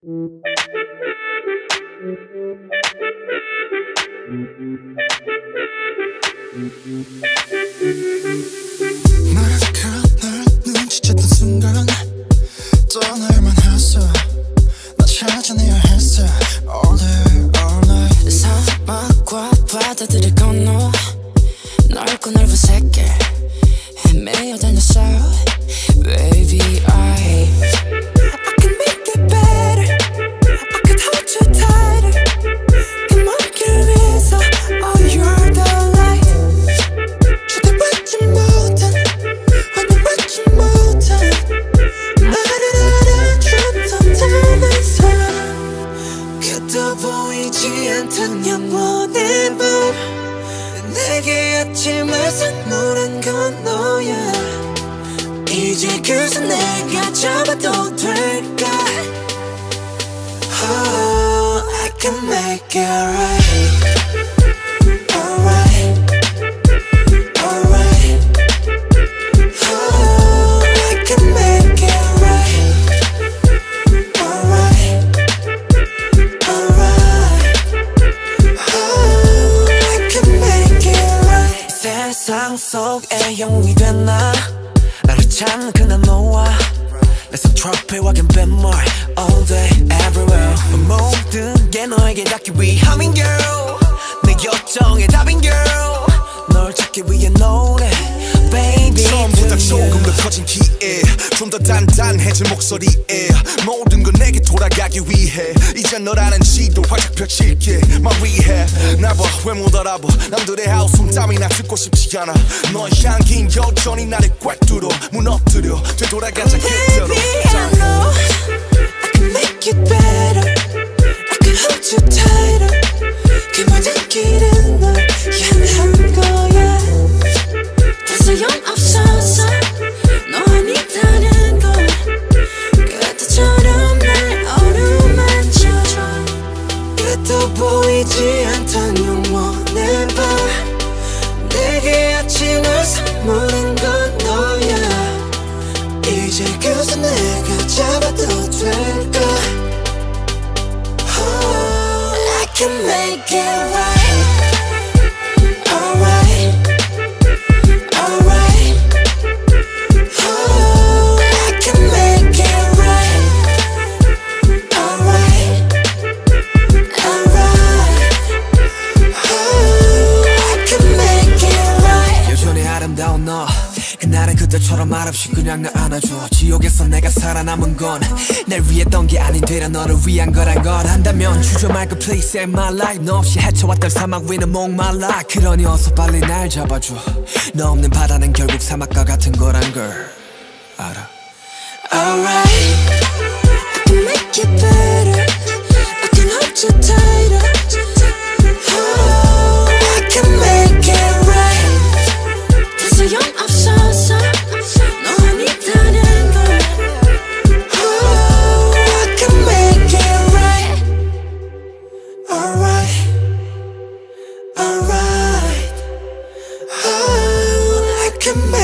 널 눈치챘던 순간 내게 아침을 선물한 건 너야. 이제 그새 내가 잡아도 될까? Oh I can make it right 세상 속에 영웅이 됐나? 나를 찾는 그날 너와 내손 트로피와 갬뱀물 All day everywhere. 모든 게 너에게 닿기 위함인 girl. 내 요청의 답인 girl. 널 찾기 위해 노래 Baby. 처음보다 조금. 더 커진 기에 좀 더 단단해진 목소리에 모든 건 내게 돌아가기 위해 이제 너라는 지도 활짝 펼칠게. My rehab 나봐왜 못 알아봐? 남들의 하우스 땀이나 듣고 싶지 않아. 너의 향긴 여전히 나를 꽉 뚫어. 무너뜨려. 되돌아가자 그대로 보이지 않던 영원의 밤. 내게 아침을 선물한 건 너야. 이제 그새 내가 잡아도 될까 oh, I can make it 그날은 그때처럼 말없이 그냥 나 안아줘. 지옥에서 내가 살아남은 건 날 위했던 게 아닌 되려 너를 위한 거란 걸. 한다면 주저 말고 그 please save my life. 너 없이 헤쳐왔던 사막 위는 목말라. 그러니 어서 빨리 날 잡아줘. 너 없는 바다는 결국 사막과 같은 거란 걸. 알아. Alright. Make it better. can